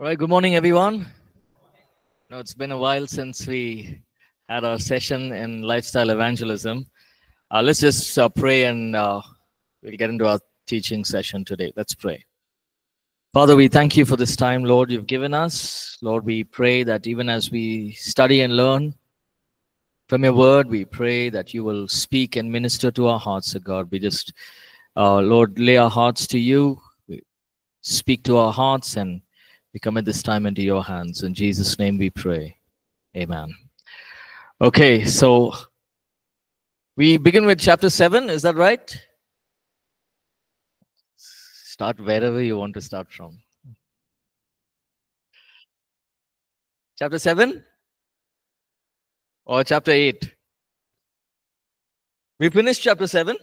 All right, good morning, everyone. Now, it's been a while since we had our session in lifestyle evangelism. Uh, let's just uh, pray and uh, we'll get into our teaching session today. Let's pray. Father, we thank you for this time, Lord, you've given us. Lord, we pray that even as we study and learn from your word, we pray that you will speak and minister to our hearts, O God. We just, uh, Lord, lay our hearts to you. We speak to our hearts and we commit this time into your hands. In Jesus' name we pray. Amen. Okay, so we begin with chapter 7, is that right? Start wherever you want to start from. Chapter 7 or chapter 8? We finished chapter 7.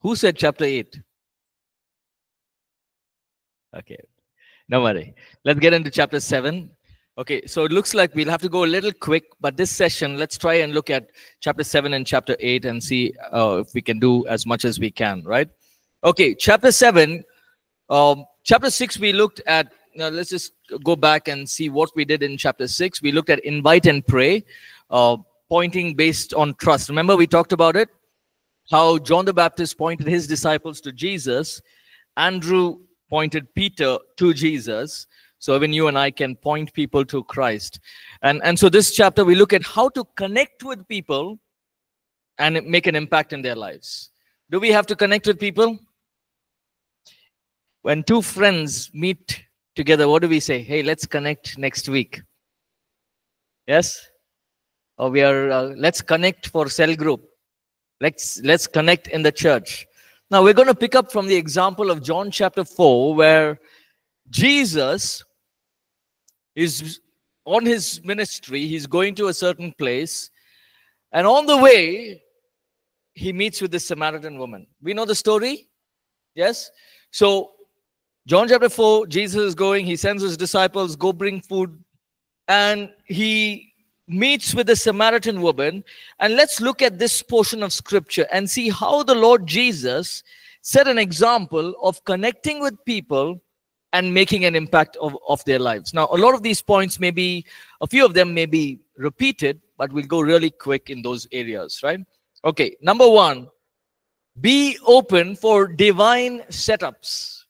Who said chapter 8? Okay, no worry. Let's get into chapter 7. Okay, so it looks like we'll have to go a little quick, but this session, let's try and look at chapter 7 and chapter 8 and see uh, if we can do as much as we can, right? Okay, chapter 7. Um, chapter 6, we looked at, now let's just go back and see what we did in chapter 6. We looked at invite and pray, uh, pointing based on trust. Remember, we talked about it? How John the Baptist pointed his disciples to Jesus. Andrew pointed Peter to Jesus. So even you and I can point people to Christ. And, and so this chapter, we look at how to connect with people and make an impact in their lives. Do we have to connect with people? When two friends meet together, what do we say? Hey, let's connect next week. Yes? Or we are, uh, let's connect for cell group. Let's, let's connect in the church. Now we're going to pick up from the example of John chapter 4, where Jesus is on his ministry, he's going to a certain place, and on the way, he meets with this Samaritan woman. We know the story? Yes? So, John chapter 4, Jesus is going, he sends his disciples, go bring food, and he meets with the Samaritan woman. And let's look at this portion of scripture and see how the Lord Jesus set an example of connecting with people and making an impact of, of their lives. Now, a lot of these points may be, a few of them may be repeated, but we'll go really quick in those areas, right? Okay, number one, be open for divine setups.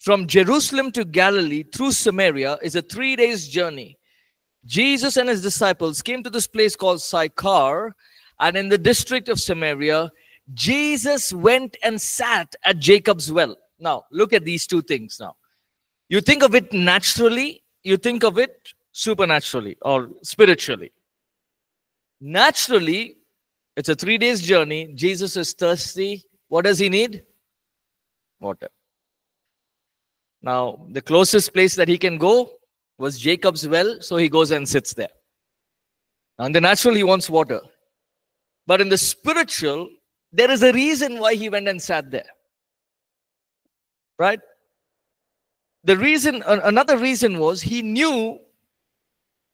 From Jerusalem to Galilee through Samaria is a three days journey. Jesus and his disciples came to this place called Sychar, and in the district of Samaria, Jesus went and sat at Jacob's well. Now, look at these two things now. You think of it naturally, you think of it supernaturally or spiritually. Naturally, it's a three days journey. Jesus is thirsty. What does he need? Water. Now, the closest place that he can go was Jacob's well, so he goes and sits there. And the natural, he wants water. But in the spiritual, there is a reason why he went and sat there. Right? The reason, another reason was he knew,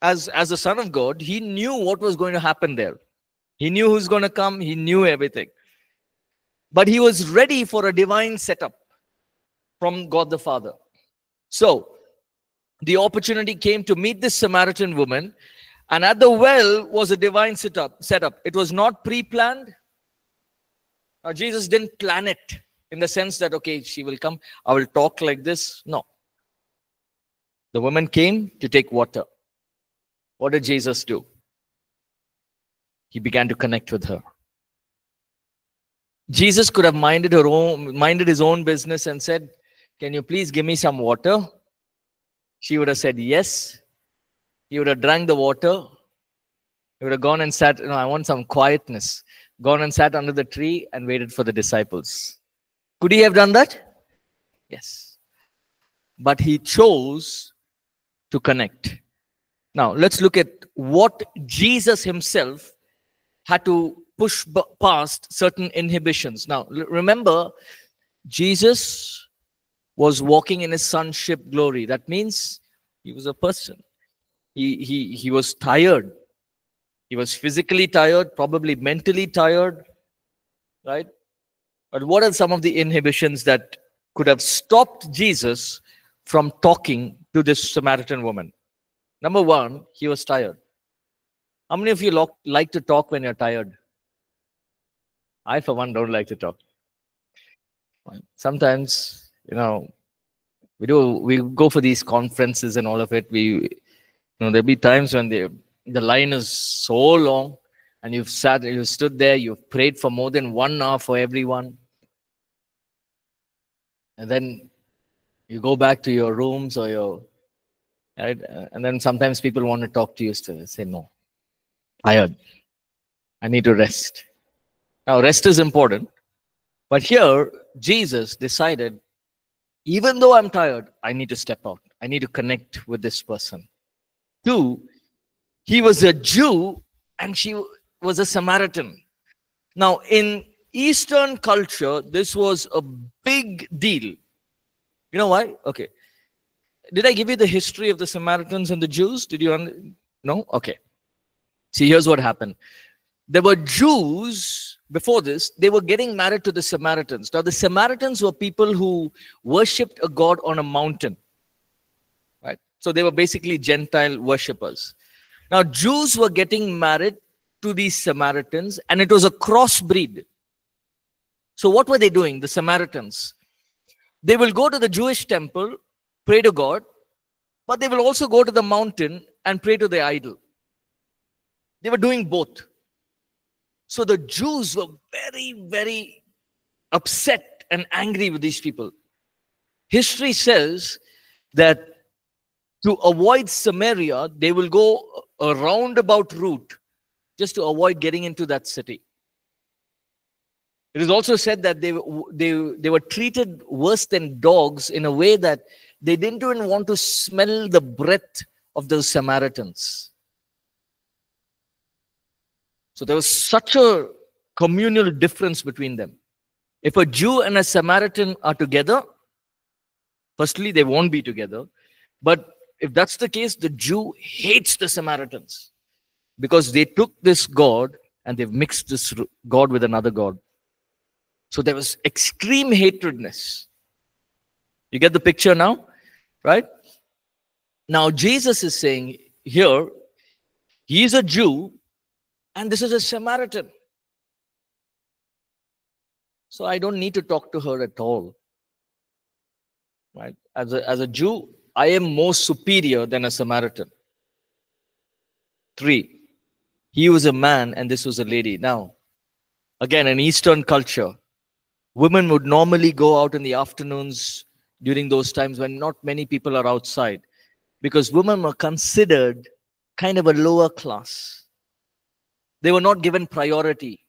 as, as the Son of God, he knew what was going to happen there. He knew who's going to come, he knew everything. But he was ready for a divine setup from God the Father. So, the opportunity came to meet this Samaritan woman, and at the well was a divine setup. setup. It was not pre-planned. Now, Jesus didn't plan it in the sense that, okay, she will come, I will talk like this. No. The woman came to take water. What did Jesus do? He began to connect with her. Jesus could have minded her own, minded his own business and said, Can you please give me some water? She would have said yes. He would have drank the water. He would have gone and sat, you know, I want some quietness. Gone and sat under the tree and waited for the disciples. Could he have done that? Yes. But he chose to connect. Now, let's look at what Jesus himself had to push past certain inhibitions. Now, remember, Jesus was walking in his sonship glory. That means he was a person. He, he, he was tired. He was physically tired, probably mentally tired, right? But what are some of the inhibitions that could have stopped Jesus from talking to this Samaritan woman. Number one, he was tired. How many of you lo- like to talk when you're tired? I, for one, don't like to talk. Sometimes, you know, we do we go for these conferences and all of it. We, you know, there'll be times when the the line is so long, and you've sat, you stood there, you've prayed for more than one hour for everyone, and then you go back to your rooms or your right, uh, and then sometimes people want to talk to you still. Say no, tired. I need to rest. Now, rest is important. But here, Jesus decided, even though I'm tired, I need to step out. I need to connect with this person. Two, he was a Jew and she was a Samaritan. Now, in Eastern culture, this was a big deal. You know why? Okay. Did I give you the history of the Samaritans and the Jews? Did you? Un- no? Okay. See, here's what happened. There were Jews before this, they were getting married to the Samaritans. Now, the Samaritans were people who worshipped a god on a mountain. Right? So they were basically Gentile worshippers. Now, Jews were getting married to these Samaritans, and it was a crossbreed. So, what were they doing, the Samaritans? They will go to the Jewish temple, pray to God, but they will also go to the mountain and pray to the idol. They were doing both. So the Jews were very, very upset and angry with these people. History says that to avoid Samaria, they will go a roundabout route just to avoid getting into that city. It is also said that they, they, they were treated worse than dogs in a way that they didn't even want to smell the breath of those Samaritans. So there was such a communal difference between them. If a Jew and a Samaritan are together, firstly, they won't be together. But if that's the case, the Jew hates the Samaritans because they took this God and they've mixed this God with another God. So there was extreme hatredness. You get the picture now? Right? Now, Jesus is saying here, he's a Jew and this is a Samaritan. So I don't need to talk to her at all. Right? As a, as a Jew, I am more superior than a Samaritan. Three, he was a man and this was a lady. Now, again, in Eastern culture, women would normally go out in the afternoons during those times when not many people are outside because women were considered kind of a lower class they were not given priority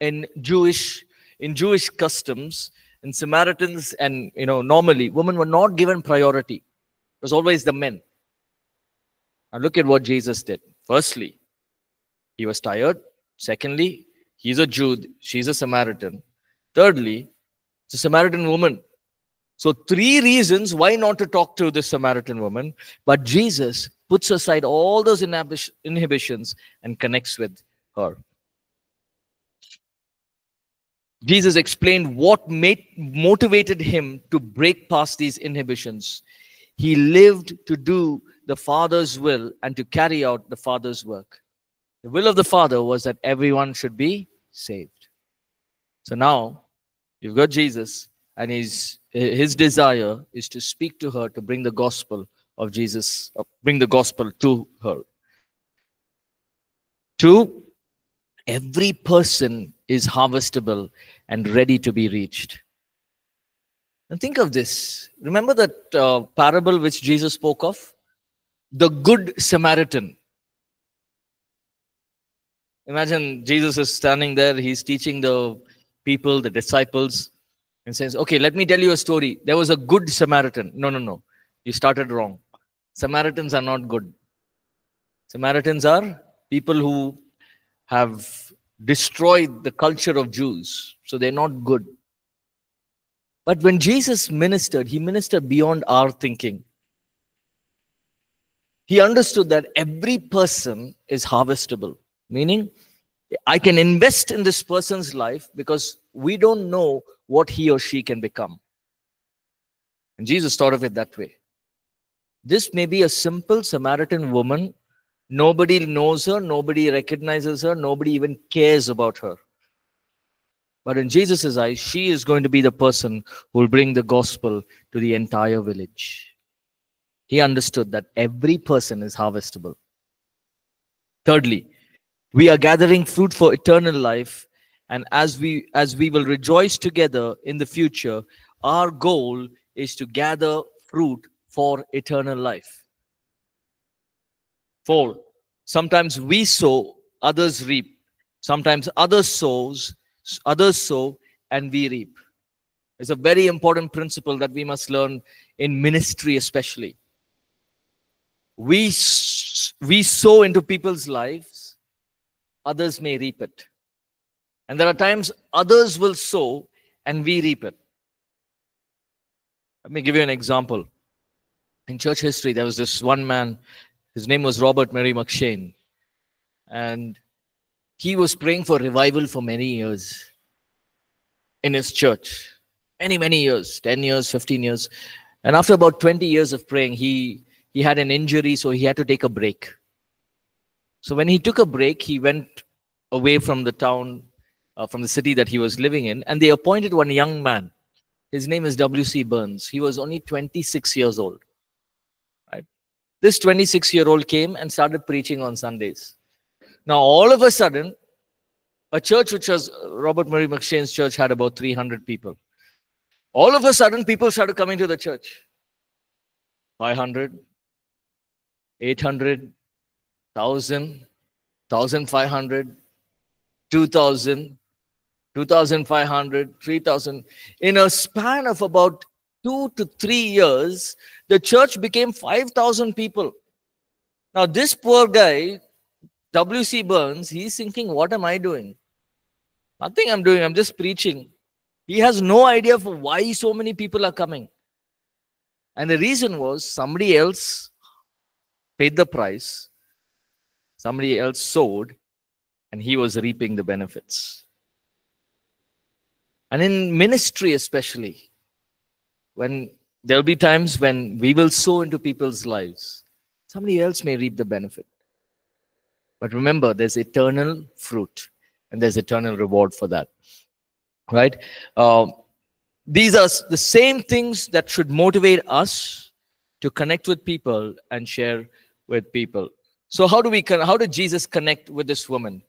in Jewish in Jewish customs in Samaritans and you know normally women were not given priority. It was always the men. Now look at what Jesus did. Firstly, he was tired. Secondly, he's a Jew, she's a Samaritan. Thirdly, it's a Samaritan woman. So, three reasons why not to talk to this Samaritan woman. But Jesus puts aside all those inhibitions and connects with her. Jesus explained what made, motivated him to break past these inhibitions. He lived to do the Father's will and to carry out the Father's work. The will of the Father was that everyone should be saved. So now you've got Jesus, and his, his desire is to speak to her to bring the gospel of Jesus, uh, bring the gospel to her. Two, every person is harvestable and ready to be reached. And think of this. Remember that uh, parable which Jesus spoke of? The Good Samaritan. Imagine Jesus is standing there, he's teaching the people, the disciples, and says, Okay, let me tell you a story. There was a good Samaritan. No, no, no. You started wrong. Samaritans are not good. Samaritans are people who have destroyed the culture of Jews. So they're not good. But when Jesus ministered, he ministered beyond our thinking. He understood that every person is harvestable, meaning I can invest in this person's life because we don't know what he or she can become. And Jesus thought of it that way. This may be a simple Samaritan woman. Nobody knows her, nobody recognizes her, nobody even cares about her. But in Jesus' eyes, she is going to be the person who will bring the gospel to the entire village. He understood that every person is harvestable. Thirdly, we are gathering fruit for eternal life and as we as we will rejoice together in the future our goal is to gather fruit for eternal life. Four sometimes we sow others reap. Sometimes others sows others sow and we reap. It's a very important principle that we must learn in ministry especially. We we sow into people's lives others may reap it. And there are times others will sow and we reap it. Let me give you an example. In church history, there was this one man, his name was Robert Murray M'Cheyne. And he was praying for revival for many years in his church. Many, many years 10 years, 15 years. And after about 20 years of praying, he, he had an injury, so he had to take a break. So when he took a break, he went away from the town uh, from the city that he was living in, and they appointed one young man. His name is W.C. Burns. He was only 26 years old. This 26 year old came and started preaching on Sundays. Now, all of a sudden, a church which was Robert Murray M'Cheyne's church had about 300 people. All of a sudden, people started coming to the church 500, 800, 1,000, 1,500, 2,000, 2,500, 3,000. In a span of about two to three years, the church became 5,000 people. Now, this poor guy, W.C. Burns, he's thinking, What am I doing? Nothing I'm doing, I'm just preaching. He has no idea for why so many people are coming. And the reason was somebody else paid the price, somebody else sowed, and he was reaping the benefits. And in ministry, especially, when there'll be times when we will sow into people's lives, somebody else may reap the benefit. But remember, there's eternal fruit and there's eternal reward for that. Right? Uh, these are the same things that should motivate us to connect with people and share with people. So how do we how did Jesus connect with this woman?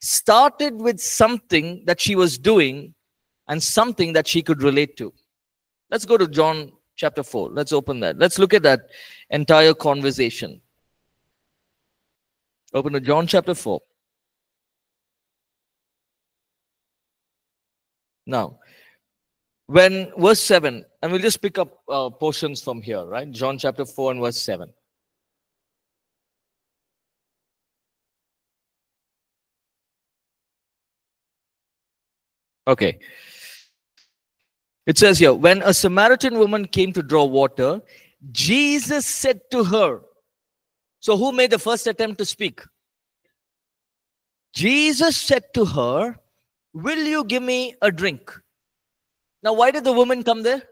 Started with something that she was doing and something that she could relate to. Let's go to John chapter 4. Let's open that. Let's look at that entire conversation. Open to John chapter 4. Now, when verse 7, and we'll just pick up uh, portions from here, right? John chapter 4 and verse 7. Okay. It says here, when a Samaritan woman came to draw water, Jesus said to her, So who made the first attempt to speak? Jesus said to her, Will you give me a drink? Now, why did the woman come there?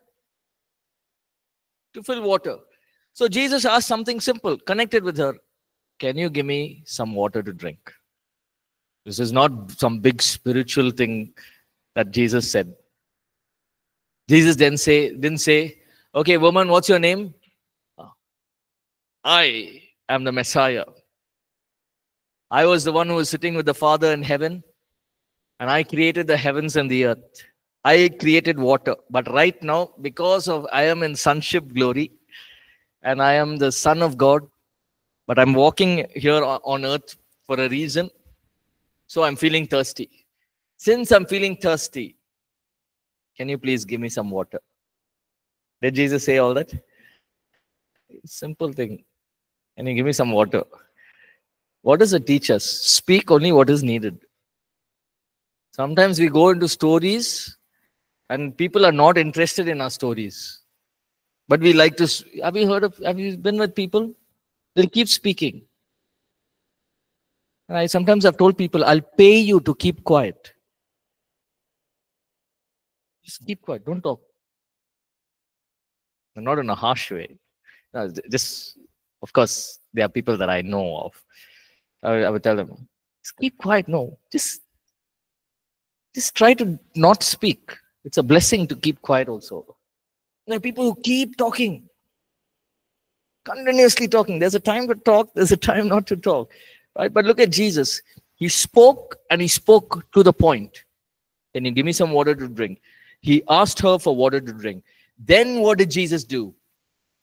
To fill water. So Jesus asked something simple, connected with her. Can you give me some water to drink? This is not some big spiritual thing that Jesus said. Jesus then say, didn't say, okay, woman, what's your name? I am the Messiah. I was the one who was sitting with the Father in heaven, and I created the heavens and the earth. I created water. But right now, because of I am in sonship glory, and I am the Son of God, but I'm walking here on earth for a reason. So I'm feeling thirsty. Since I'm feeling thirsty, can you please give me some water? Did Jesus say all that? Simple thing. Can you give me some water? What does it teach us? Speak only what is needed. Sometimes we go into stories and people are not interested in our stories. But we like to. Have you heard of, have you been with people? They'll keep speaking. And I sometimes have told people, I'll pay you to keep quiet. Just keep quiet. Don't talk. not in a harsh way. No, just, of course, there are people that I know of. I, I would tell them, just keep quiet. No, just, just try to not speak. It's a blessing to keep quiet also. There are people who keep talking, continuously talking. There's a time to talk, there's a time not to talk. Right? But look at Jesus. He spoke and he spoke to the point. Can you give me some water to drink? He asked her for water to drink. Then what did Jesus do?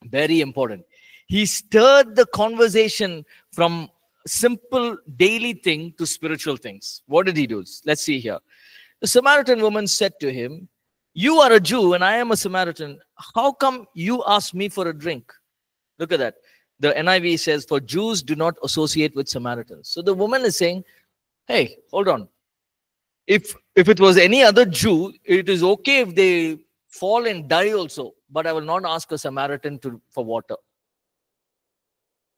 Very important. He stirred the conversation from simple daily thing to spiritual things. What did he do? Let's see here. The Samaritan woman said to him, You are a Jew and I am a Samaritan. How come you ask me for a drink? Look at that. The NIV says, For Jews do not associate with Samaritans. So the woman is saying, Hey, hold on. If if it was any other Jew, it is okay if they fall and die also, but I will not ask a Samaritan to for water.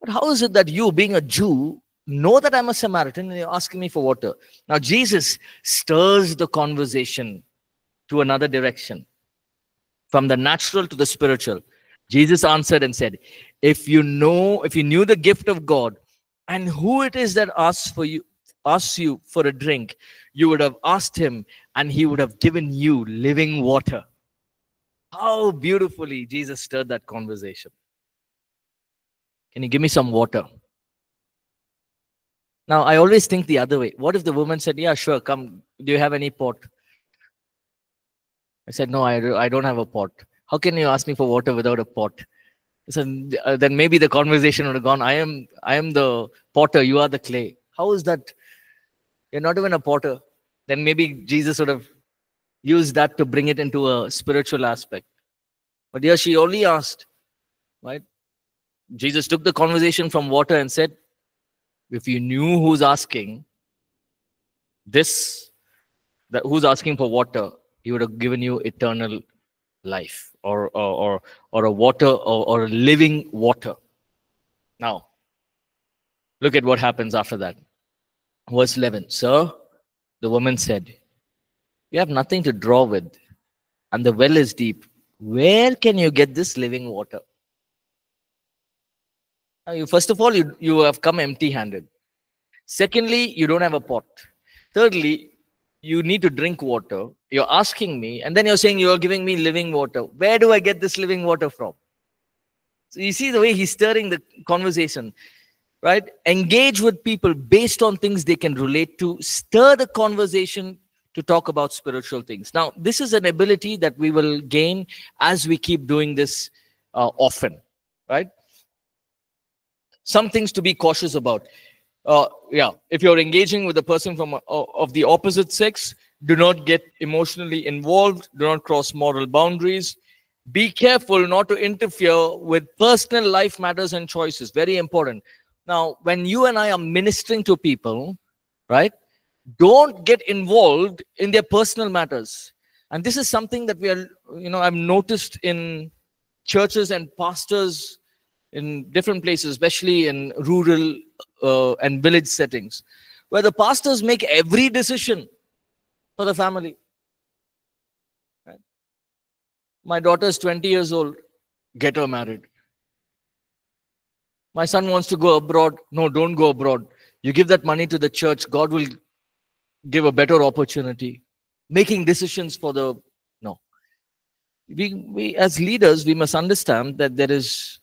But how is it that you, being a Jew, know that I'm a Samaritan and you're asking me for water? Now, Jesus stirs the conversation to another direction from the natural to the spiritual. Jesus answered and said, If you know, if you knew the gift of God and who it is that asks for you, asks you for a drink, you would have asked him and he would have given you living water. How beautifully Jesus stirred that conversation. Can you give me some water? Now, I always think the other way. What if the woman said, Yeah, sure, come. Do you have any pot? I said, No, I, I don't have a pot. How can you ask me for water without a pot? So uh, then maybe the conversation would have gone, I am, I am the potter, you are the clay. How is that? You're not even a potter. Then maybe Jesus would have used that to bring it into a spiritual aspect. But here she only asked, right? Jesus took the conversation from water and said, if you knew who's asking this, that who's asking for water, he would have given you eternal life or or or, or a water or, or a living water. Now, look at what happens after that. Verse 11, Sir, the woman said, You have nothing to draw with, and the well is deep. Where can you get this living water? Now, you, first of all, you, you have come empty handed. Secondly, you don't have a pot. Thirdly, you need to drink water. You're asking me, and then you're saying you're giving me living water. Where do I get this living water from? So you see the way he's stirring the conversation, right? Engage with people based on things they can relate to, stir the conversation to talk about spiritual things. Now, this is an ability that we will gain as we keep doing this uh, often, right? Some things to be cautious about. Uh, yeah, if you're engaging with a person from uh, of the opposite sex, do not get emotionally involved. Do not cross moral boundaries. Be careful not to interfere with personal life matters and choices. Very important. Now, when you and I are ministering to people, right? don't get involved in their personal matters and this is something that we are you know i've noticed in churches and pastors in different places especially in rural uh, and village settings where the pastors make every decision for the family right? my daughter is 20 years old get her married my son wants to go abroad. No don't go abroad. You give that money to the church god will give a better opportunity. Making decisions for the no. We, we as leaders we must understand that there is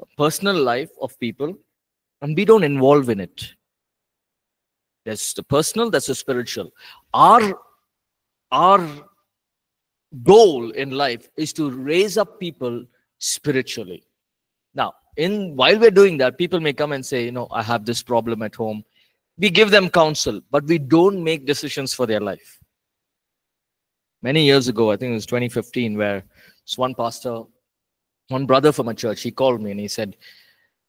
a personal life of people and we don't involve in it. There's the personal that's the spiritual. Our our goal in life is to raise up people spiritually. Now in while we're doing that people may come and say you know i have this problem at home we give them counsel, but we don't make decisions for their life. Many years ago, I think it was 2015, where one pastor, one brother from a church, he called me and he said,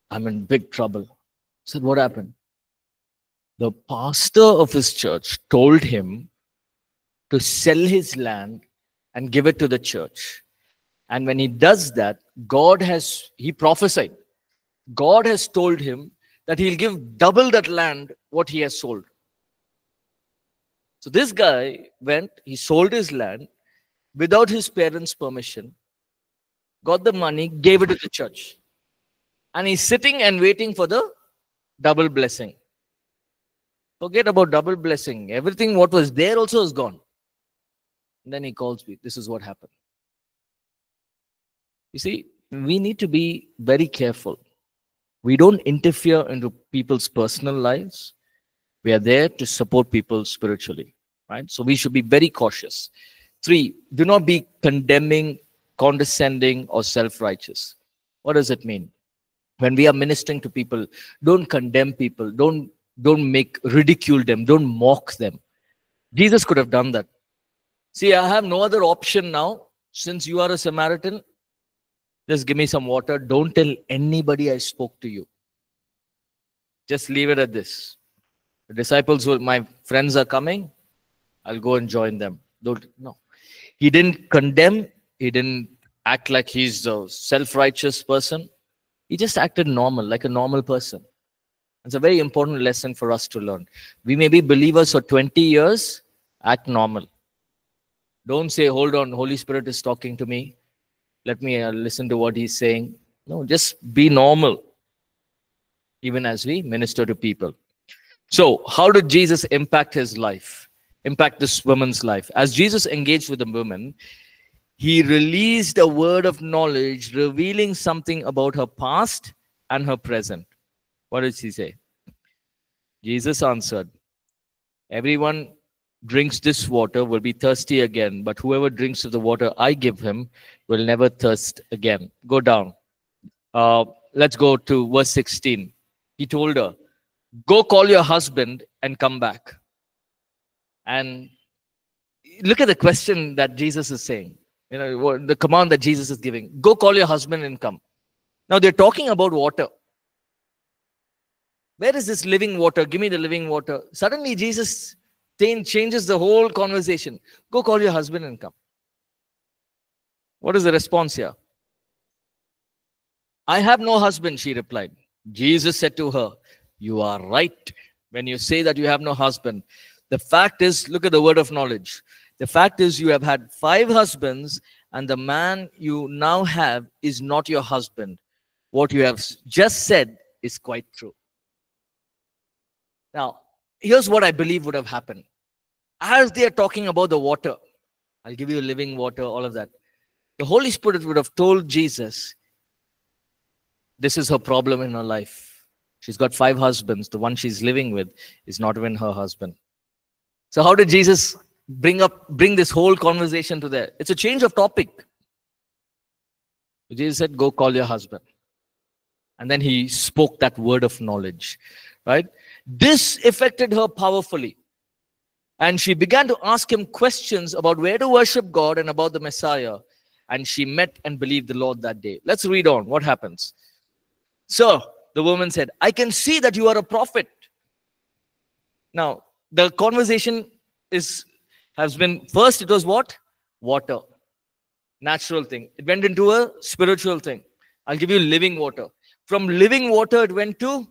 I'm in big trouble. I said, What happened? The pastor of his church told him to sell his land and give it to the church. And when he does that, God has, he prophesied, God has told him that he'll give double that land what he has sold. So this guy went, he sold his land without his parents' permission, got the money, gave it to the church. And he's sitting and waiting for the double blessing. Forget about double blessing. Everything what was there also is gone. And then he calls me. This is what happened. You see, we need to be very careful. We don't interfere into people's personal lives. We are there to support people spiritually, right? So we should be very cautious. Three, do not be condemning, condescending, or self righteous. What does it mean? When we are ministering to people, don't condemn people, don't, don't make ridicule them, don't mock them. Jesus could have done that. See, I have no other option now. Since you are a Samaritan, just give me some water. Don't tell anybody I spoke to you. Just leave it at this. The disciples will, my friends are coming. I'll go and join them. Don't, no. He didn't condemn. He didn't act like he's a self-righteous person. He just acted normal, like a normal person. It's a very important lesson for us to learn. We may be believers for 20 years, act normal. Don't say, hold on, Holy Spirit is talking to me. Let me uh, listen to what he's saying. No, just be normal, even as we minister to people. So, how did Jesus impact his life? Impact this woman's life? As Jesus engaged with the woman, he released a word of knowledge revealing something about her past and her present. What did she say? Jesus answered, Everyone drinks this water will be thirsty again, but whoever drinks of the water I give him will never thirst again. Go down. Uh, let's go to verse 16. He told her, Go call your husband and come back. And look at the question that Jesus is saying. You know, the command that Jesus is giving. Go call your husband and come. Now they're talking about water. Where is this living water? Give me the living water. Suddenly Jesus changes the whole conversation. Go call your husband and come. What is the response here? I have no husband, she replied. Jesus said to her, You are right when you say that you have no husband. The fact is, look at the word of knowledge. The fact is, you have had five husbands, and the man you now have is not your husband. What you have just said is quite true. Now, here's what I believe would have happened. As they are talking about the water, I'll give you living water, all of that. The Holy Spirit would have told Jesus, this is her problem in her life. She's got five husbands. The one she's living with is not even her husband. So how did Jesus bring up bring this whole conversation to there? It's a change of topic. Jesus said, Go call your husband. And then he spoke that word of knowledge. Right? This affected her powerfully. And she began to ask him questions about where to worship God and about the Messiah. And she met and believed the Lord that day. Let's read on. What happens? So the woman said, I can see that you are a prophet. Now, the conversation is has been first it was what? Water. Natural thing. It went into a spiritual thing. I'll give you living water. From living water, it went to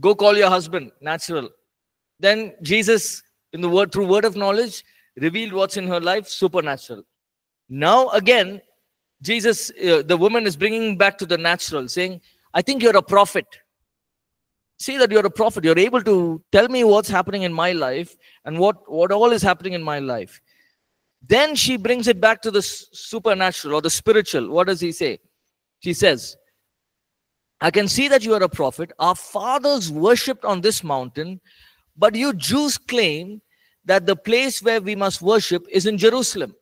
go call your husband. Natural. Then Jesus in the word through word of knowledge revealed what's in her life supernatural. Now again jesus uh, the woman is bringing back to the natural saying i think you're a prophet. See that you're a prophet. You're able to tell me what's happening in my life and what what all is happening in my life. Then she brings it back to the supernatural or the spiritual. What does he say? She says i can see that you are a prophet our fathers worshipped on this mountain but you Jews claim that the place where we must worship is in Jerusalem.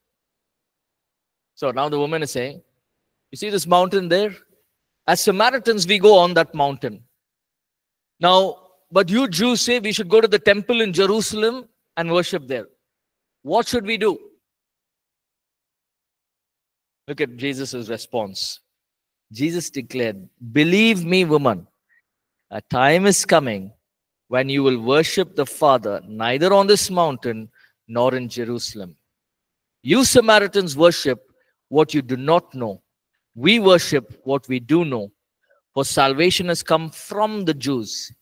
So now the woman is saying, You see this mountain there? As Samaritans, we go on that mountain. Now, but you Jews say we should go to the temple in Jerusalem and worship there. What should we do? Look at Jesus' response. Jesus declared, Believe me, woman, a time is coming when you will worship the Father neither on this mountain nor in Jerusalem. You Samaritans worship what you do not know. We worship what we do know. For salvation has come from the Jews.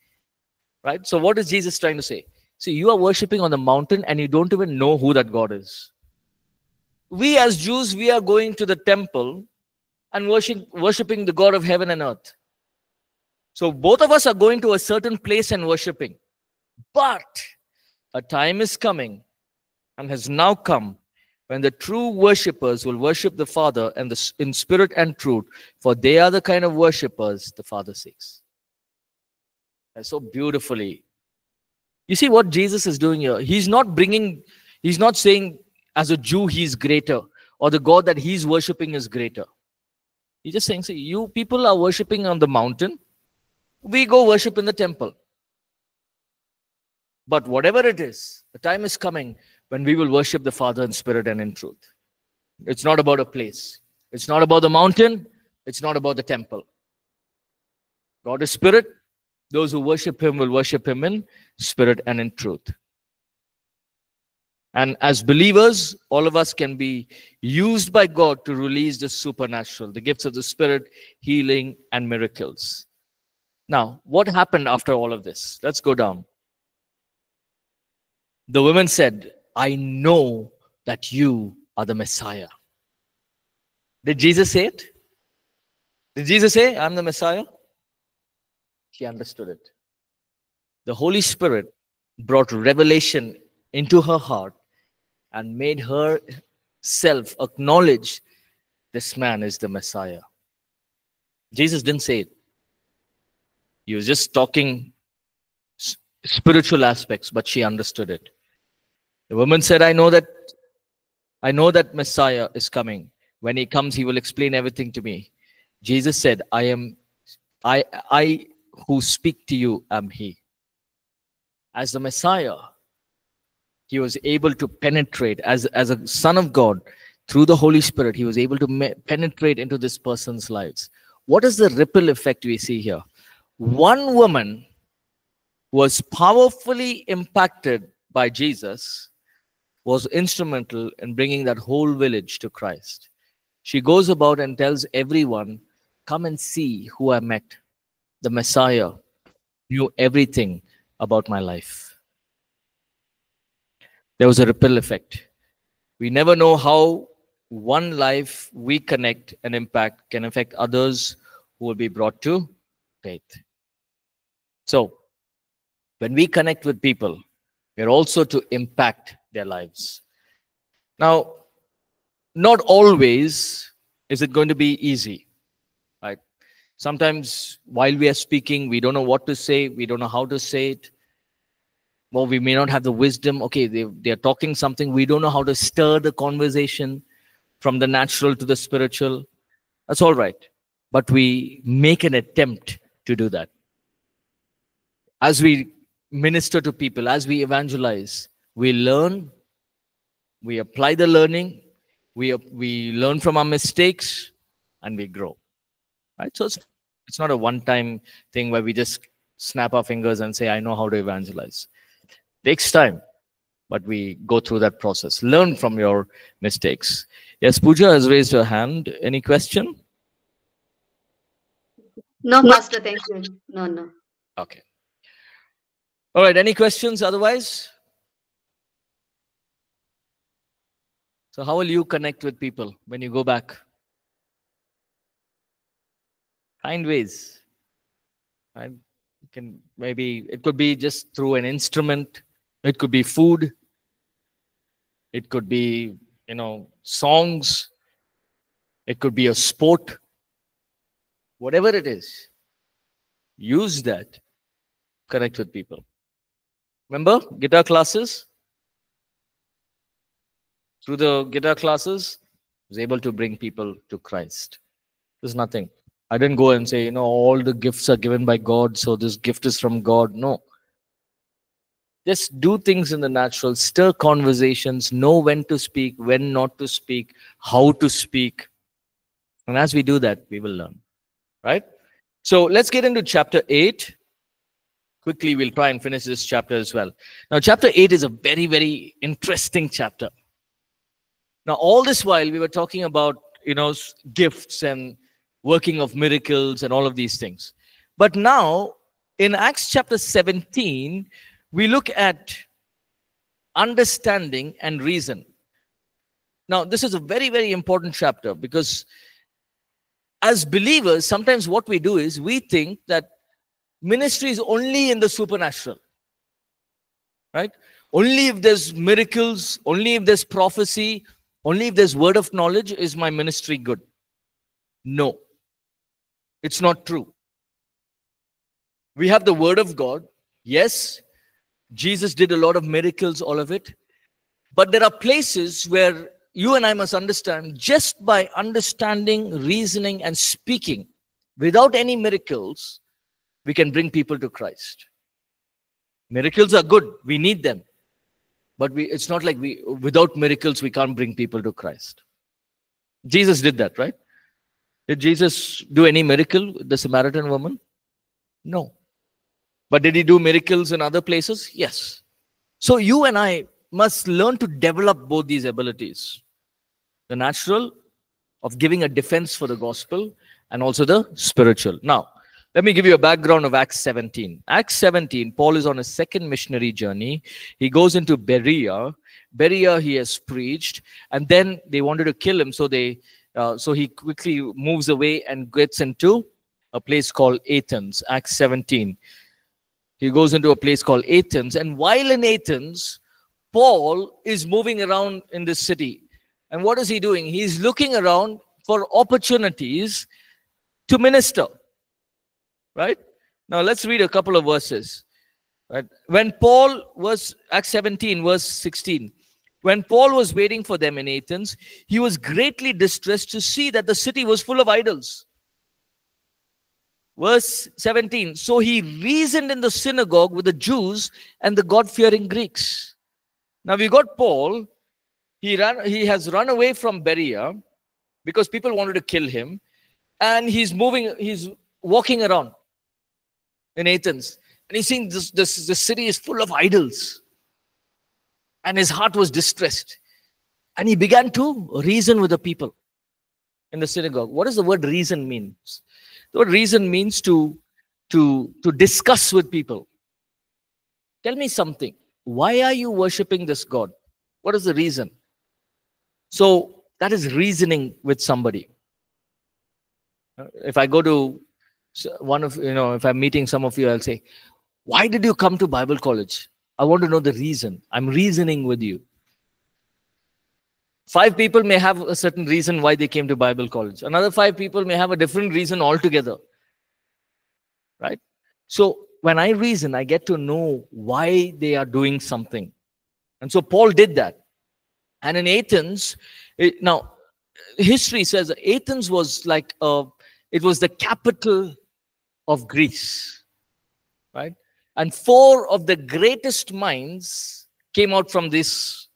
Right? So, what is Jesus trying to say? See, you are worshiping on the mountain and you don't even know who that God is. We as Jews, we are going to the temple and worship, worshiping the God of heaven and earth. So both of us are going to a certain place and worshiping. But a time is coming and has now come when the true worshippers will worship the Father and the, in spirit and truth, for they are the kind of worshippers the Father seeks. That's so beautifully. You see what Jesus is doing here? He's not bringing, he's not saying as a Jew he's greater or the God that he's worshiping is greater. He's just saying, see, you people are worshiping on the mountain, we go worship in the temple. But whatever it is, the time is coming when we will worship the Father in spirit and in truth. It's not about a place, it's not about the mountain, it's not about the temple. God is spirit. Those who worship him will worship him in spirit and in truth. And as believers, all of us can be used by God to release the supernatural, the gifts of the Spirit, healing, and miracles. Now, what happened after all of this? Let's go down. The woman said, I know that you are the Messiah. Did Jesus say it? Did Jesus say, I'm the Messiah? She understood it. The Holy Spirit brought revelation into her heart and made her self acknowledge this man is the Messiah. Jesus didn't say it. He was just talking spiritual aspects, but she understood it. The woman said, I know that I know that Messiah is coming. When he comes, he will explain everything to me. Jesus said, I am I I who speak to you am he. As the Messiah, he was able to penetrate as, as a son of God through the Holy Spirit. He was able to penetrate into this person's lives. What is the ripple effect we see here? One woman was powerfully impacted by Jesus, was instrumental in bringing that whole village to Christ. She goes about and tells everyone, Come and see who I met. The Messiah knew everything about my life there was a ripple effect. We never know how one life we connect and impact can affect others who will be brought to faith. So, when we connect with people, we're also to impact their lives. Now, not always is it going to be easy, right? Sometimes while we are speaking, we don't know what to say, we don't know how to say it well we may not have the wisdom. Okay they, they're talking something. We don't know how to stir the conversation from the natural to the spiritual. That's all right. But we make an attempt to do that. As we minister to people as we evangelize we learn we apply the learning we we learn from our mistakes and we grow. Right? So it's, it's not a one time thing where we just snap our fingers and say i know how to evangelize takes time but we go through that process. Learn from your mistakes. Yes Pooja has raised her hand. Any question? No master thank you. No no. Okay. All right any questions otherwise? So how will you connect with people when you go back? Find ways. I can maybe it could be just through an instrument it could be food. It could be, you know, songs. It could be a sport. Whatever it is, use that. Connect with people. Remember guitar classes? Through the guitar classes, I was able to bring people to Christ. There's nothing. I didn't go and say, you know, all the gifts are given by God, so this gift is from God. No. Just do things in the natural, stir conversations, know when to speak, when not to speak, how to speak. And as we do that, we will learn. Right? So let's get into chapter 8. Quickly, we'll try and finish this chapter as well. Now, chapter 8 is a very, very interesting chapter. Now, all this while, we were talking about, you know, gifts and working of miracles and all of these things. But now, in Acts chapter 17, we look at understanding and reason. Now, this is a very, very important chapter because as believers, sometimes what we do is we think that ministry is only in the supernatural. Right? Only if there's miracles, only if there's prophecy, only if there's word of knowledge is my ministry good. No, it's not true. We have the word of God. Yes, Jesus did a lot of miracles, all of it. But there are places where you and I must understand just by understanding, reasoning, and speaking without any miracles, we can bring people to Christ. Miracles are good, we need them. But we, it's not like we, without miracles, we can't bring people to Christ. Jesus did that, right? Did Jesus do any miracle with the Samaritan woman? No. But did he do miracles in other places? Yes. So you and I must learn to develop both these abilities the natural of giving a defense for the gospel and also the spiritual. Now, let me give you a background of Acts 17. Acts 17, Paul is on a second missionary journey. He goes into Berea. Berea, he has preached, and then they wanted to kill him, so they, uh, so he quickly moves away and gets into a place called Athens. Acts 17. He goes into a place called Athens, and while in Athens, Paul is moving around in this city. And what is he doing? He's looking around for opportunities to minister. Right? Now let's read a couple of verses. Right? When Paul was, Acts 17, verse 16, when Paul was waiting for them in Athens, he was greatly distressed to see that the city was full of idols. Verse 17 So he reasoned in the synagogue with the Jews and the God fearing Greeks. Now we got Paul. He ran. He has run away from Berea because people wanted to kill him, and he's moving. He's walking around in Athens, and he's seeing this. This the city is full of idols, and his heart was distressed, and he began to reason with the people in the synagogue. What does the word reason means? Word reason means to to to discuss with people. Tell me something why are you worshiping this God? What is the reason? So that is reasoning with somebody. If I go to one of, you know, if I'm meeting some of you, I'll say, why did you come to Bible college? I want to know the reason. I'm reasoning with you. Five people may have a certain reason why they came to Bible college. Another five people may have a different reason altogether. Right? So when I reason, I get to know why they are doing something. And so Paul did that. And in Athens, it, now history says Athens was like a, it was the capital of Greece, right? And four of the greatest minds came out from this,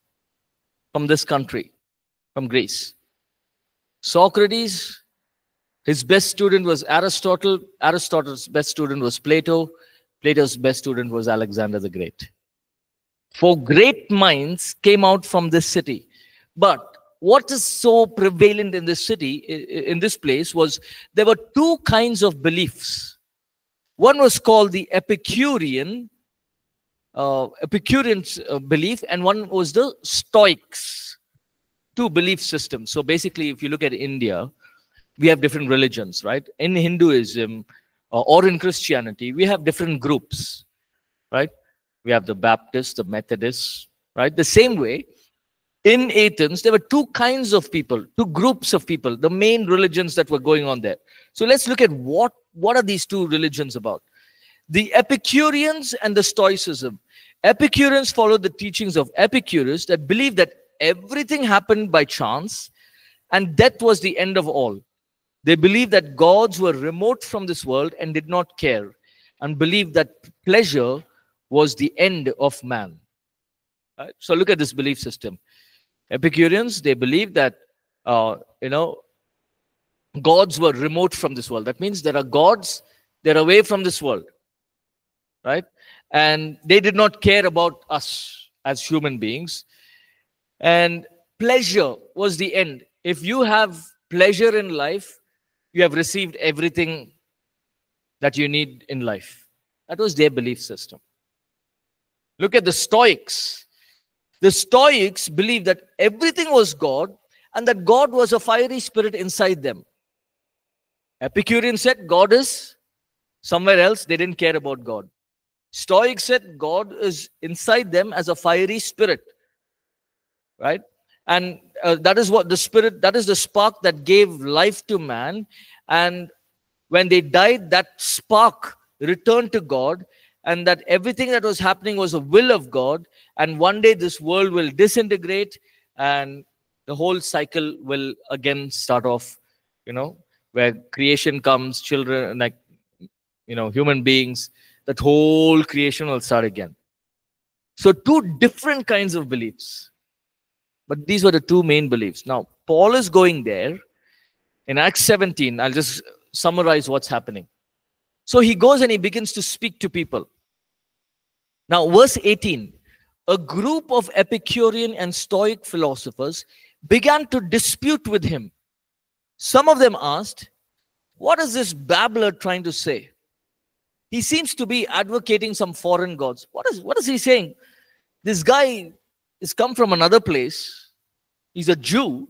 from this country, from Greece. Socrates, his best student was Aristotle. Aristotle's best student was Plato. Plato's best student was Alexander the Great. Four great minds came out from this city. But what is so prevalent in this city, in this place, was there were two kinds of beliefs. One was called the Epicurean, uh, Epicurean uh, belief, and one was the Stoics, two belief systems. So basically, if you look at India, we have different religions, right? In Hinduism, uh, or in Christianity, we have different groups, right? We have the Baptists, the Methodists, right? The same way, in Athens, there were two kinds of people, two groups of people, the main religions that were going on there. So let's look at what, what are these two religions about? The Epicureans and the Stoicism. Epicureans followed the teachings of Epicurus that believed that everything happened by chance and death was the end of all. They believed that gods were remote from this world and did not care, and believed that pleasure was the end of man. Right? So look at this belief system. Epicureans, they believed that, uh, you know, gods were remote from this world. That means there are gods, they're away from this world. Right? And they did not care about us as human beings. And pleasure was the end. If you have pleasure in life, you have received everything that you need in life. That was their belief system. Look at the Stoics. The Stoics believed that everything was God and that God was a fiery spirit inside them. Epicurean said God is somewhere else. They didn't care about God. Stoic said God is inside them as a fiery spirit. Right? And uh, that is what the spirit, that is the spark that gave life to man. And when they died, that spark returned to God, and that everything that was happening was a will of God. And one day this world will disintegrate, and the whole cycle will again start off, you know, where creation comes, children, like, you know, human beings, that whole creation will start again. So, two different kinds of beliefs. But these were the two main beliefs. Now, Paul is going there in Acts 17. I'll just summarize what's happening. So he goes and he begins to speak to people. Now, verse 18 a group of Epicurean and Stoic philosophers began to dispute with him. Some of them asked, What is this babbler trying to say? He seems to be advocating some foreign gods. What is, what is he saying? This guy has come from another place. He's a Jew.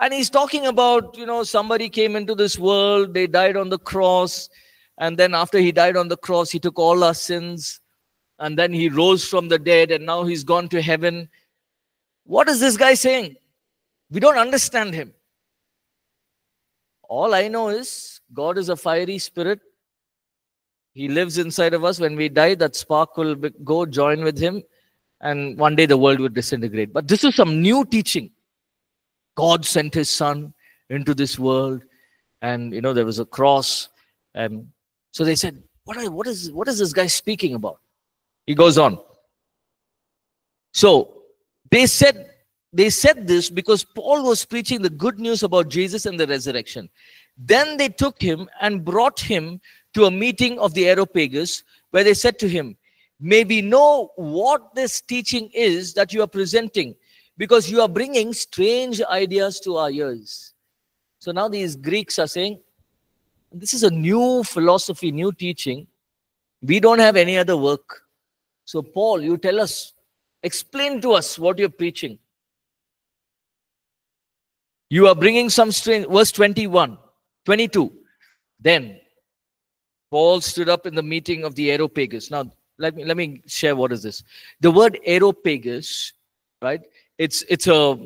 And he's talking about, you know, somebody came into this world, they died on the cross. And then after he died on the cross, he took all our sins. And then he rose from the dead, and now he's gone to heaven. What is this guy saying? We don't understand him. All I know is God is a fiery spirit. He lives inside of us. When we die, that spark will go join with him, and one day the world would disintegrate. But this is some new teaching. God sent his son into this world, and you know, there was a cross. And so they said, What, are, what, is, what is this guy speaking about? He goes on. So they said they said this because Paul was preaching the good news about Jesus and the resurrection. Then they took him and brought him to a meeting of the Areopagus, where they said to him, May we know what this teaching is that you are presenting, because you are bringing strange ideas to our ears. So now these Greeks are saying, This is a new philosophy, new teaching. We don't have any other work. So, Paul, you tell us, explain to us what you're preaching. You are bringing some strange, verse 21, 22. Then Paul stood up in the meeting of the Areopagus. Now, let me let me share what is this. The word Areopagus, right? It's it's a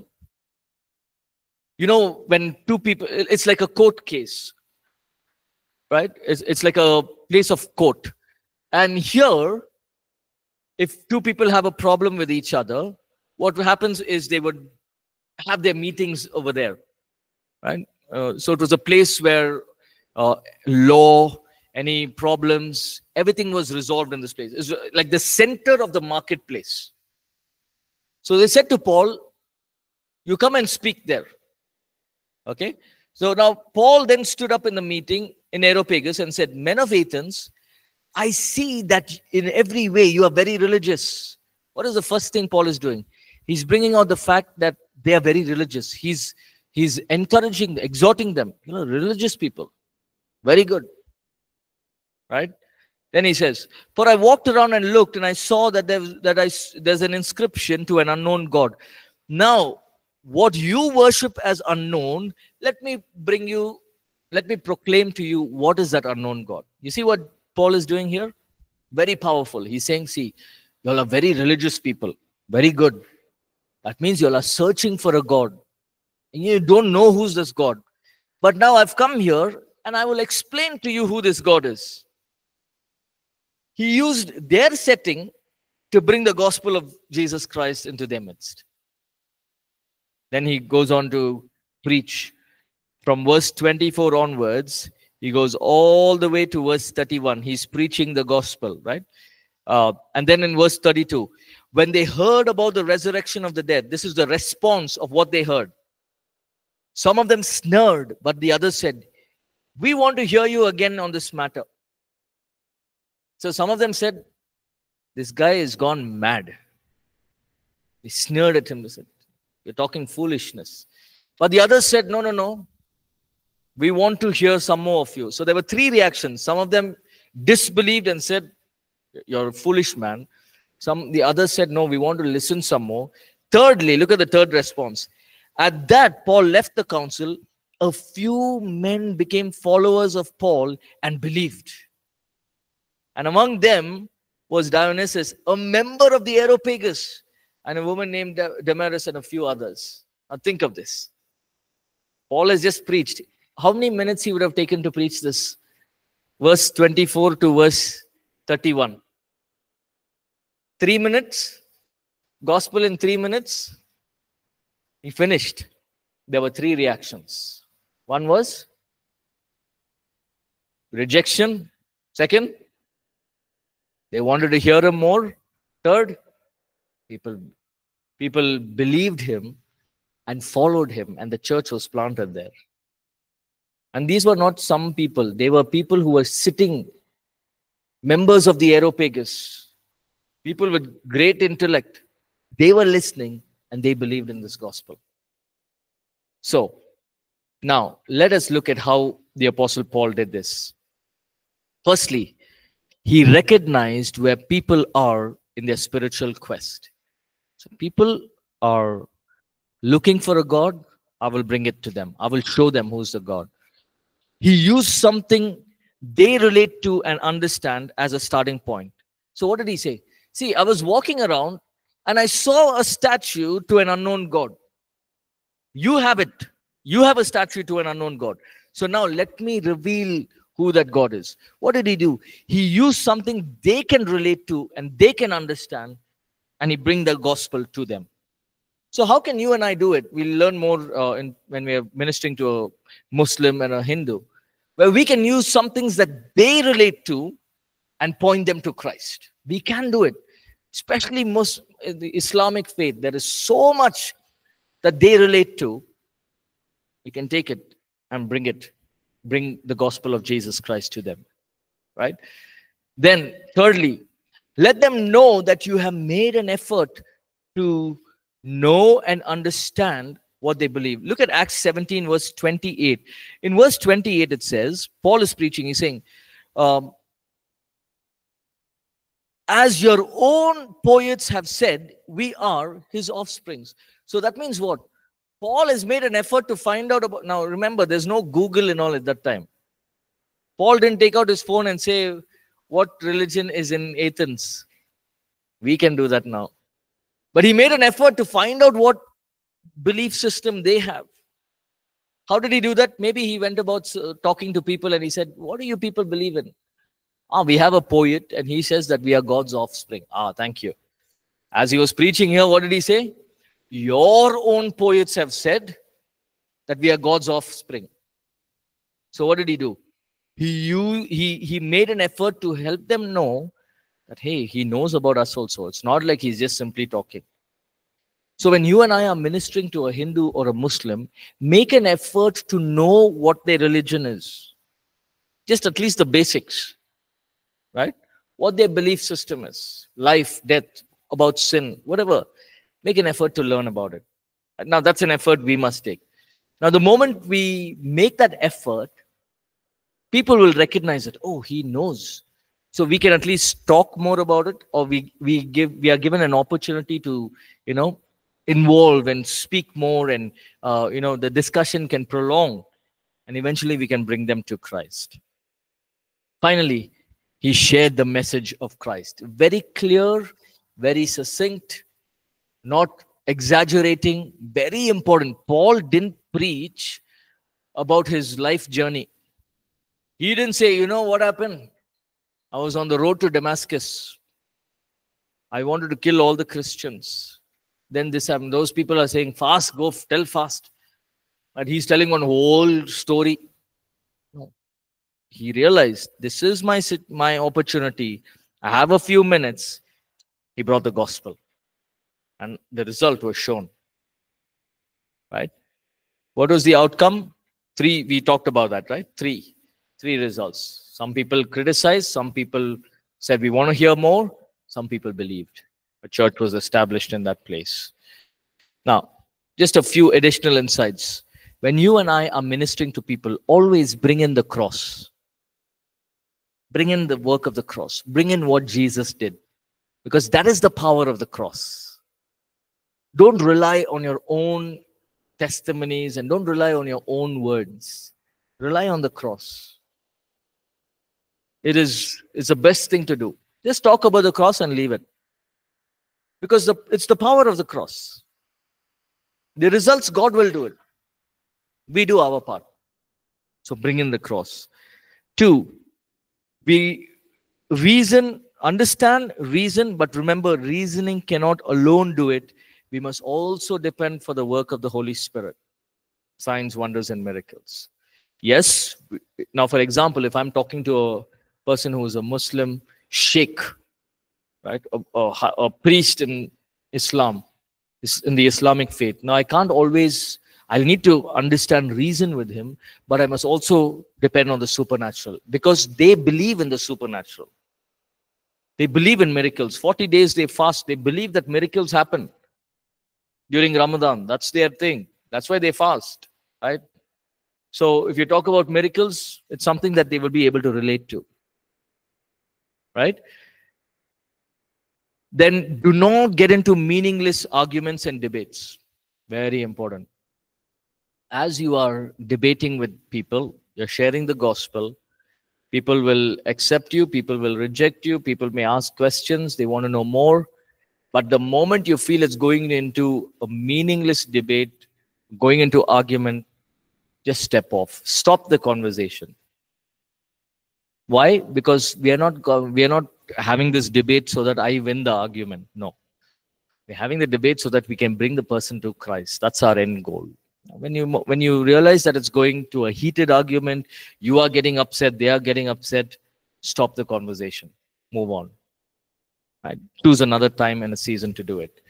you know when two people it's like a court case right it's, it's like a place of court and here if two people have a problem with each other what happens is they would have their meetings over there right uh, so it was a place where uh, law any problems everything was resolved in this place. It's like the center of the marketplace. So they said to paul you come and speak there. Okay? So now paul then stood up in the meeting in areopagus and said men of athens i see that in every way you are very religious. What is the first thing paul is doing? He's bringing out the fact that they are very religious. He's he's encouraging exhorting them. You know religious people very good right? Then he says for i walked around and looked and i saw that there that i there's an inscription to an unknown god. Now what you worship as unknown let me bring you let me proclaim to you what is that unknown god. You see what paul is doing here? Very powerful. He's saying see you all are very religious people. Very good. That means you all are searching for a God. And you don't know who's this God. But now I've come here and I will explain to you who this God is. He used their setting to bring the gospel of Jesus Christ into their midst. Then he goes on to preach from verse 24 onwards. He goes all the way to verse 31. He's preaching the gospel, right? Uh, and then in verse 32, when they heard about the resurrection of the dead, this is the response of what they heard. Some of them sneered, but the others said, We want to hear you again on this matter. So some of them said, This guy is gone mad. They sneered at him. They said, You're talking foolishness. But the others said, No, no, no. We want to hear some more of you. So there were three reactions. Some of them disbelieved and said, You're a foolish man. Some the others said, No, we want to listen some more. Thirdly, look at the third response. At that, Paul left the council a few men became followers of Paul and believed. And among them was Dionysius, a member of the Areopagus, and a woman named Damaris, and a few others. Now think of this. Paul has just preached. How many minutes he would have taken to preach this? Verse 24 to verse 31. Three minutes. Gospel in three minutes. He finished. There were three reactions. One was rejection. Second, they wanted to hear him more. Third, people, people believed him and followed him, and the church was planted there. And these were not some people, they were people who were sitting, members of the Areopagus, people with great intellect. They were listening and they believed in this gospel. So, now let us look at how the Apostle Paul did this. Firstly, he recognized where people are in their spiritual quest. So, people are looking for a God, I will bring it to them. I will show them who's the God. He used something they relate to and understand as a starting point. So, what did he say? See, I was walking around and I saw a statue to an unknown God. You have it. You have a statue to an unknown God. So now let me reveal who that God is. What did he do? He used something they can relate to and they can understand, and he bring the gospel to them. So how can you and I do it? We'll learn more uh, in, when we are ministering to a Muslim and a Hindu, where we can use some things that they relate to and point them to Christ. We can do it, especially most the Islamic faith. There is so much that they relate to. We can take it and bring it, bring the gospel of Jesus Christ to them, right? Then, thirdly, let them know that you have made an effort to know and understand what they believe. Look at Acts 17, verse 28. In verse 28, it says, Paul is preaching, he's saying, um, as your own poets have said, we are his offsprings. So that means what? Paul has made an effort to find out about. Now, remember, there's no Google and all at that time. Paul didn't take out his phone and say, What religion is in Athens? We can do that now. But he made an effort to find out what belief system they have. How did he do that? Maybe he went about uh, talking to people and he said, What do you people believe in? Ah, we have a poet and he says that we are God's offspring. Ah, thank you. As he was preaching here, what did he say? Your own poets have said that we are God's offspring. So what did he do? He, you, he, he made an effort to help them know that hey he knows about us also. It's not like he's just simply talking. So when you and i are ministering to a hindu or a muslim make an effort to know what their religion is. Just at least the basics right? What their belief system is. Life death about sin whatever make an effort to learn about it. Now that's an effort we must take. Now the moment we make that effort people will recognize it oh he knows. So we can at least talk more about it or we we give we are given an opportunity to you know involve and speak more and uh, you know the discussion can prolong and eventually we can bring them to christ. Finally he shared the message of christ. Very clear very succinct not exaggerating very important paul didn't preach about his life journey he didn't say you know what happened I was on the road to Damascus. I wanted to kill all the Christians. Then this happened. Those people are saying, fast, go tell fast. And he's telling one whole story. No. He realized this is my, my opportunity. I have a few minutes. He brought the gospel. And the result was shown. Right? What was the outcome? Three, we talked about that, right? Three. Three results some people criticized, some people said, We want to hear more. Some people believed. A church was established in that place. Now, just a few additional insights. When you and I are ministering to people, always bring in the cross. Bring in the work of the cross. Bring in what Jesus did. Because that is the power of the cross. Don't rely on your own testimonies and don't rely on your own words. Rely on the cross. It is it's the best thing to do. Just talk about the cross and leave it. Because the, it's the power of the cross. The results, God will do it. We do our part. So bring in the cross. Two, we reason, understand, reason, but remember, reasoning cannot alone do it. We must also depend for the work of the Holy Spirit, signs, wonders, and miracles. Yes. Now, for example, if I'm talking to a person who is a Muslim sheikh, right, a, a, a priest in Islam, in the Islamic faith. Now, I can't always I'll need to understand reason with him, but I must also depend on the supernatural because they believe in the supernatural. They believe in miracles. 40 days they fast. They believe that miracles happen during Ramadan. That's their thing. That's why they fast, right? So if you talk about miracles, it's something that they will be able to relate to, right? Then do not get into meaningless arguments and debates. Very important as you are debating with people, you're sharing the gospel, people will accept you, people will reject you, people may ask questions, they want to know more. But the moment you feel it's going into a meaningless debate, going into argument, just step off. Stop the conversation. Why? Because we are not we are not having this debate so that I win the argument. No. We're having the debate so that we can bring the person to Christ. That's our end goal when you when you realize that it's going to a heated argument you are getting upset they are getting upset stop the conversation move on right choose another time and a season to do it.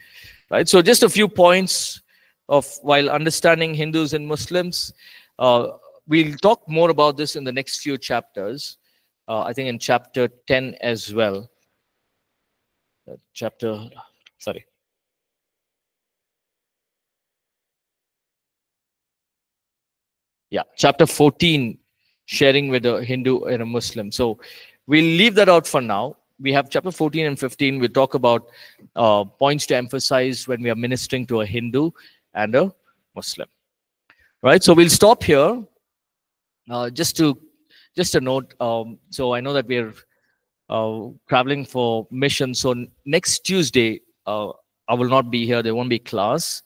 Right? So just a few points of while understanding hindus and muslims uh, we'll talk more about this in the next few chapters. Uh, i think in chapter 10 as well. Uh, chapter sorry. Yeah chapter 14 sharing with a hindu and a muslim. So we'll leave that out for now we have chapter 14 and 15 we talk about uh, points to emphasize when we are ministering to a hindu and a muslim. Right? So we'll stop here. Uh, just to just a note um, so i know that we're uh, traveling for mission. So next tuesday uh, i will not be here. There won't be class.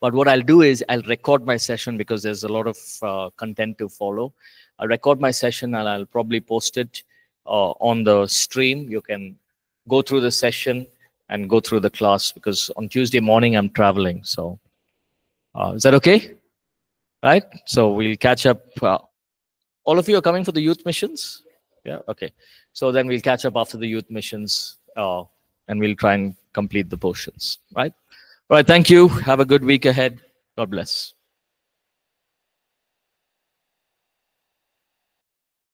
But what I'll do is I'll record my session because there's a lot of uh, content to follow. I'll record my session and I'll probably post it on the stream. You can go through the session and go through the class because on Tuesday morning I'm traveling. So uh, is that okay? Right? So we'll catch up. Uh, all of you are coming for the youth missions? Yeah, okay. So then we'll catch up after the youth missions uh, and we'll try and complete the portions, right? All right. Thank you. Have a good week ahead. God bless.